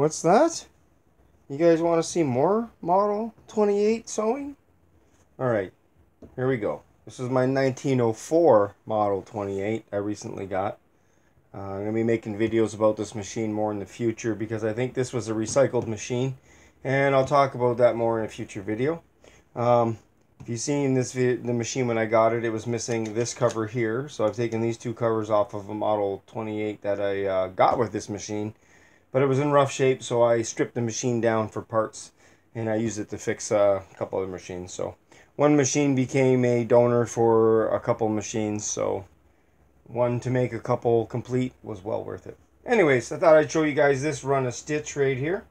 What's that? You guys want to see more Model 28 sewing? Alright, here we go. This is my 1904 Model 28 I recently got. Uh, I'm going to be making videos about this machine more in the future because I think this was a recycled machine. And I'll talk about that more in a future video. Um, if you've seen this the machine when I got it, it was missing this cover here. So I've taken these two covers off of a Model 28 that I uh, got with this machine but it was in rough shape, so I stripped the machine down for parts, and I used it to fix uh, a couple other machines. So one machine became a donor for a couple machines, so one to make a couple complete was well worth it. Anyways, I thought I'd show you guys this run of stitch right here.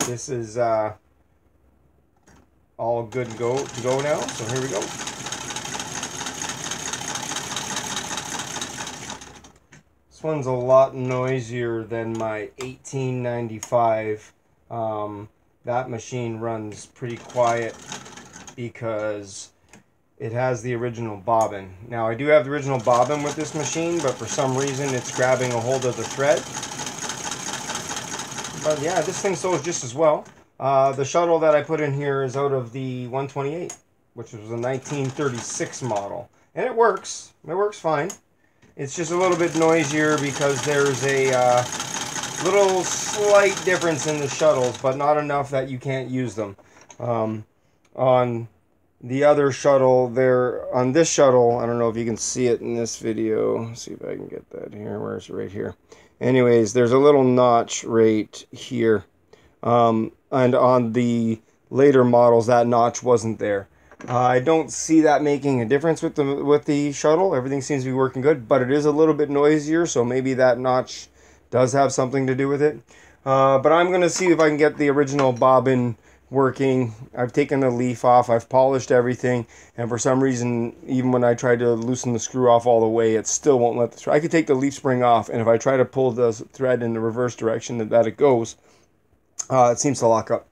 This is uh, all good to go to go now. So here we go. This one's a lot noisier than my 1895. Um, that machine runs pretty quiet because it has the original bobbin. Now I do have the original bobbin with this machine, but for some reason it's grabbing a hold of the thread. But yeah, this thing sews just as well. Uh, the shuttle that I put in here is out of the 128, which was a 1936 model. And it works. It works fine. It's just a little bit noisier because there's a uh, little slight difference in the shuttles, but not enough that you can't use them. Um, on the other shuttle, there on this shuttle, I don't know if you can see it in this video. Let's see if I can get that here. Where is it? Right here. Anyways, there's a little notch right here. Um, and on the later models, that notch wasn't there. I don't see that making a difference with the with the shuttle. Everything seems to be working good, but it is a little bit noisier, so maybe that notch does have something to do with it. Uh, but I'm going to see if I can get the original bobbin working. I've taken the leaf off, I've polished everything, and for some reason, even when I try to loosen the screw off all the way, it still won't let the. I could take the leaf spring off, and if I try to pull the thread in the reverse direction that it goes, uh, it seems to lock up.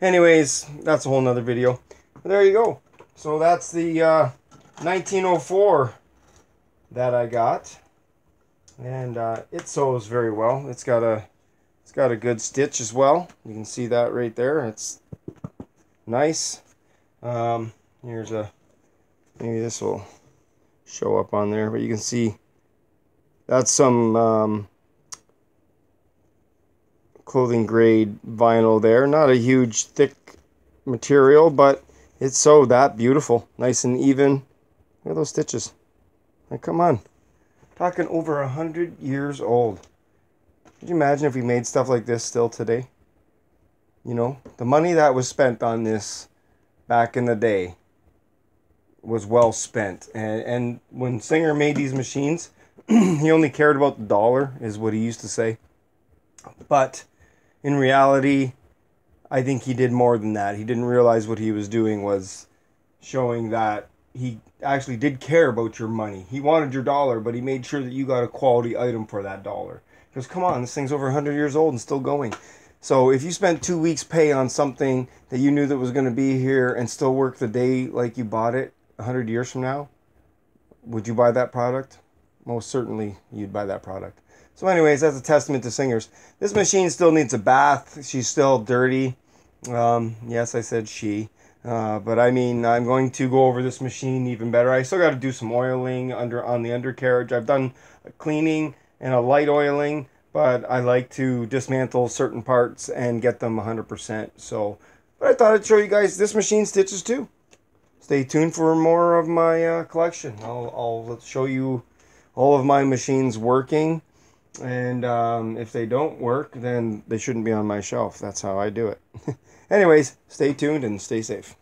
Anyways, that's a whole nother video. There you go. So that's the uh, 1904 that I got, and uh, it sews very well. It's got a it's got a good stitch as well. You can see that right there. It's nice. Um, here's a maybe this will show up on there, but you can see that's some um, clothing grade vinyl there. Not a huge thick material, but it's so that beautiful. Nice and even. Look at those stitches. Like, come on. Talking over a hundred years old. Could you imagine if we made stuff like this still today? You know, the money that was spent on this back in the day was well spent. And, and when Singer made these machines, he only cared about the dollar, is what he used to say. But in reality, I think he did more than that. He didn't realize what he was doing was showing that he actually did care about your money. He wanted your dollar, but he made sure that you got a quality item for that dollar. Because come on, this thing's over 100 years old and still going. So if you spent two weeks pay on something that you knew that was going to be here and still work the day like you bought it 100 years from now, would you buy that product? Most certainly you'd buy that product. So anyways, that's a testament to singers. This machine still needs a bath. She's still dirty. Um, yes, I said she. Uh, but I mean, I'm going to go over this machine even better. I still got to do some oiling under on the undercarriage. I've done cleaning and a light oiling, but I like to dismantle certain parts and get them 100%. So, but I thought I'd show you guys this machine stitches too. Stay tuned for more of my uh, collection. I'll, I'll show you all of my machines working. And um, if they don't work, then they shouldn't be on my shelf. That's how I do it. Anyways, stay tuned and stay safe.